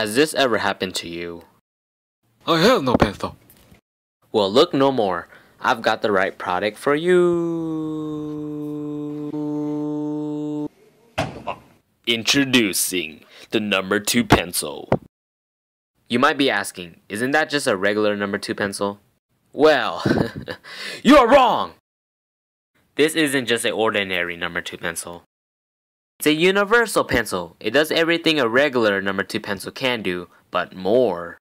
Has this ever happened to you? Oh, I have no pencil. Well, look no more. I've got the right product for you. Introducing the number 2 pencil. You might be asking, isn't that just a regular number 2 pencil? Well, you are wrong! This isn't just an ordinary number 2 pencil. It's a universal pencil. It does everything a regular number 2 pencil can do, but more.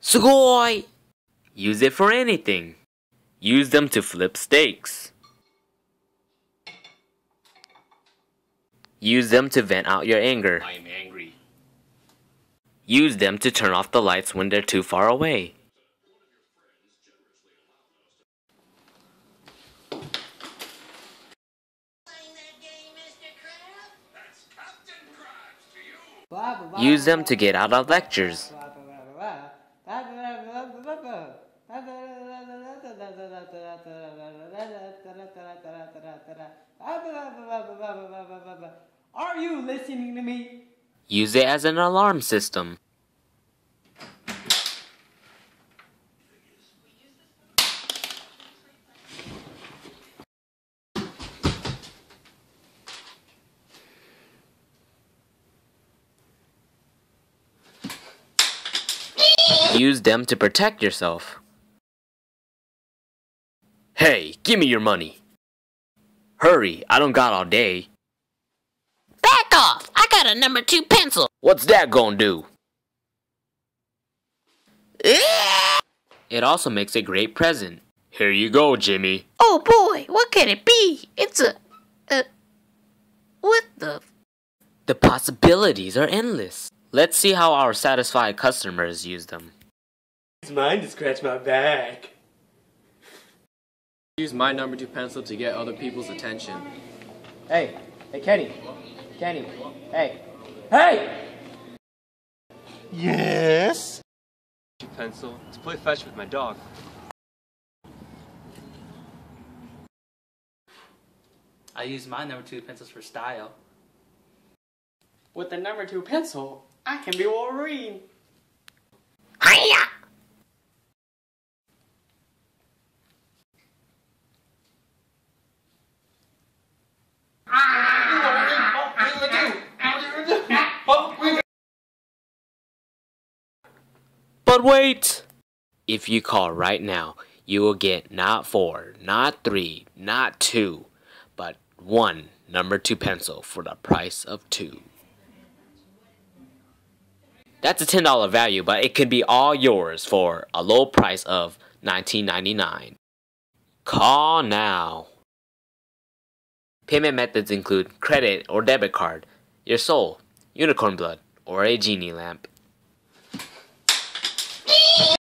Sugoi! Use it for anything. Use them to flip steaks. Use them to vent out your anger. I am angry. Use them to turn off the lights when they're too far away. Use them to get out of lectures. Are you listening to me? Use it as an alarm system. Use them to protect yourself. Hey, give me your money. Hurry, I don't got all day. Back off! I got a number two pencil. What's that gonna do? It also makes a great present. Here you go, Jimmy. Oh boy, what can it be? It's a, a, what the? The possibilities are endless. Let's see how our satisfied customers use them. It's mine to scratch my back. Use my number two pencil to get other people's attention. Hey, hey, Kenny. Kenny. Hey. Hey! Yes? pencil to play fetch with my dog. I use my number two pencils for style. With the number two pencil, I can be Wolverine. Hiya! But wait! If you call right now, you will get not four, not three, not two, but one number two pencil for the price of two. That's a $10 value, but it could be all yours for a low price of $19.99. Call now. Payment methods include credit or debit card, your soul, unicorn blood, or a genie lamp.